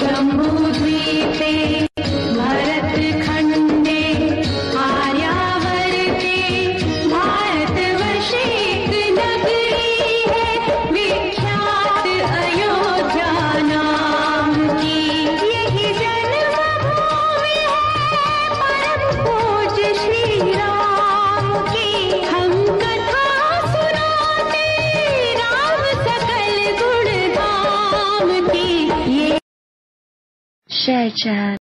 जम्बूद्वीपे شرکت